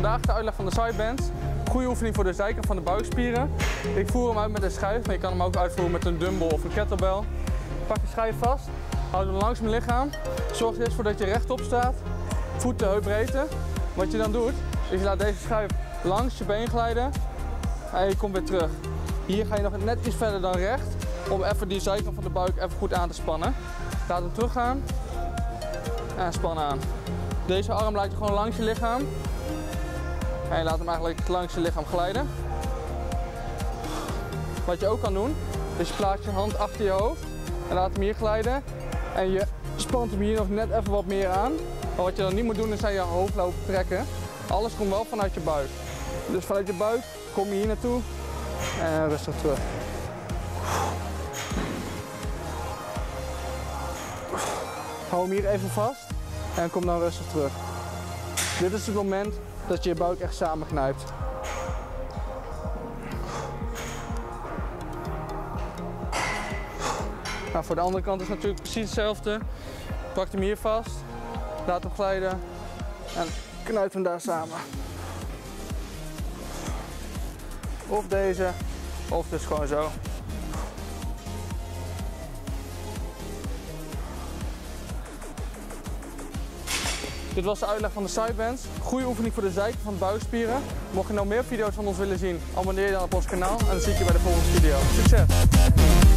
vandaag de uitleg van de sidebands. Goede oefening voor de zijkant van de buikspieren. Ik voer hem uit met een schijf, maar je kan hem ook uitvoeren met een dumbbell of een kettlebell. Pak je schijf vast, houd hem langs mijn lichaam. Zorg er eerst voor dat je rechtop staat, voeten heupbreedte. Wat je dan doet, is je laat deze schijf langs je been glijden en je komt weer terug. Hier ga je nog net iets verder dan recht, om even die zijkant van de buik even goed aan te spannen. Laat hem teruggaan en span aan. Deze arm laat je gewoon langs je lichaam. En je laat hem eigenlijk langs je lichaam glijden. Wat je ook kan doen, is je plaatst je hand achter je hoofd en laat hem hier glijden. En je spant hem hier nog net even wat meer aan. Maar wat je dan niet moet doen, is aan je hoofd lopen trekken. Alles komt wel vanuit je buik. Dus vanuit je buik kom je hier naartoe en rustig terug. Hou hem hier even vast en kom dan rustig terug. Dit is het moment dat je je buik echt samenknijpt. Nou, voor de andere kant is het natuurlijk precies hetzelfde. Pak hem hier vast, laat hem glijden en knijp hem daar samen. Of deze, of dus gewoon zo. Dit was de uitleg van de sidebands. Goede oefening voor de zijkant van de buikspieren. Mocht je nou meer video's van ons willen zien, abonneer je dan op ons kanaal en dan zie ik je bij de volgende video. Succes!